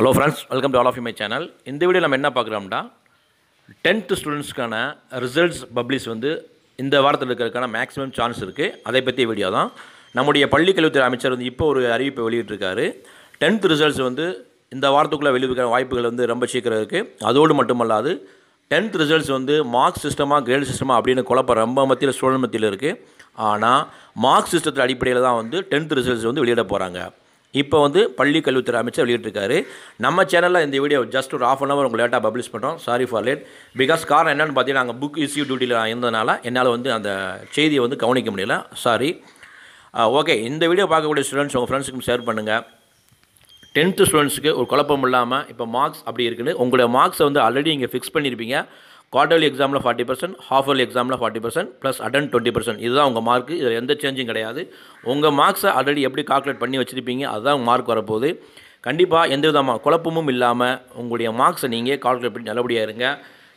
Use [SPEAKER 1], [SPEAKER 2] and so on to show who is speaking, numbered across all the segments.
[SPEAKER 1] Hello friends welcome to all of my channel இந்த video நம்ம என்ன பார்க்குறோம்னா டென்த்து ஸ்டூடெண்ட்ஸ்க்கான ரிசல்ட்ஸ் பப்ளிஷ் வந்து இந்த வாரத்தில் இருக்கிறதுக்கான மேக்ஸிமம் சான்ஸ் இருக்குது அதை பற்றிய வீடியோ தான். நம்முடைய பள்ளி கல்வித்துறை அமைச்சர் வந்து இப்போ ஒரு அறிவிப்பை வெளியிட்டிருக்காரு. டென்த் ரிசல்ட்ஸ் வந்து இந்த வாரத்துக்குள்ளே வெளியிடுக்கிற வாய்ப்புகள் வந்து ரொம்ப சீக்கிரம் இருக்குது அதோடு மட்டுமல்லாது டென்த் ரிசல்ட்ஸ் வந்து மார்க் சிஸ்டமாக கிரேட் சிஸ்டமாக அப்படின்னு குழப்பம் ரொம்ப மத்தியில் ஸ்டூடெண்ட் மத்தியில் இருக்குது ஆனால் மார்க் சிஸ்டத்தில் அடிப்படையில் தான் வந்து டென்த் ரிசல்ட்ஸ் வந்து வெளியிட போகிறாங்க இப்போ வந்து பள்ளி கல்வித்துறை அமைச்சர் வெளியிட்டிருக்காரு. நம்ம சேனலில் இந்த வீடியோ ஜஸ்ட் ஒரு ஆஃப் அன் அவர் உங்களுக்கு லேட்டாக பப்ளிஷ் பண்ணுறோம் சாரி ஃபார் லேட் பிகாஸ் காரணம் என்னென்னு பார்த்தீங்கன்னா நாங்கள் புக் இஸ்யூ டியூட்டியில் இருந்ததுனால என்னால் வந்து அந்த செய்தியை வந்து கவனிக்க முடியல. சாரி ஓகே இந்த வீடியோ பார்க்கக்கூடிய ஸ்டூடெண்ட்ஸ் உங்கள் ஃப்ரெண்ட்ஸுக்கும் ஷேர் பண்ணுங்கள் டென்த்து ஸ்டூடெண்ட்ஸுக்கு ஒரு குழப்பம் இல்லாமல் இப்போ மார்க்ஸ் அப்படி இருக்குன்னு உங்களுடைய மார்க்ஸை வந்து ஆல்ரெடி இங்கே ஃபிக்ஸ் பண்ணியிருப்பீங்க குவார்டர்லி எக்ஸாமில் ஃபார்ட்டி பர்சன்ட் ஹாஃப் இயர்லி எக்ஸாமில் ஃபார்ட்டி பர்சன்ட் ப்ளஸ் அட்டன் டுவெண்ட்டி பர்சன்ட் இதுதான் உங்கள் மார்க் இதில் எந்த சேஞ்சும் கிடையாது. உங்கள் மார்க்ஸை ஆல்ரெடி எப்படி கால்குலேட் பண்ணி வச்சுருப்பீங்க அதுதான் மார்க் வரப்போகுது. கண்டிப்பாக எந்த விதமான குழப்பமும் இல்லாமல் உங்களுடைய மார்க்ஸை நீங்கள் கால்குலேட் பண்ணி நல்லபடியாக இருங்க.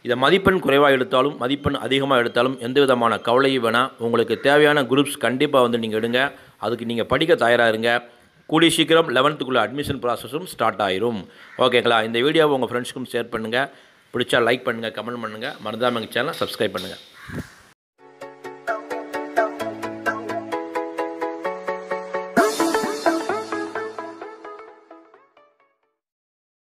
[SPEAKER 1] இதை மதிப்பெண் குறைவாக எடுத்தாலும் மதிப்பெண் அதிகமாக எடுத்தாலும் எந்த விதமான கவலையும் வேணாம் உங்களுக்கு தேவையான குரூப்ஸ் கண்டிப்பாக வந்து நீங்கள் எடுங்க. அதுக்கு நீங்கள் படிக்க தயாராக இருங்க. கூடிய சீக்கிரம் லெவன்த்துக்குள்ளே அட்மிஷன் ப்ராசஸும் ஸ்டார்ட் ஆயிரும். ஓகேங்களா இந்த வீடியோவை உங்கள் ஃப்ரெண்ட்ஸுக்கும் ஷேர் பண்ணுங்கள் பிடிச்சா லைக் பண்ணுங்கள் கமெண்ட் பண்ணுங்கள் மறந்தாமல் சேனல் சப்ஸ்கிரைப் பண்ணுங்கள்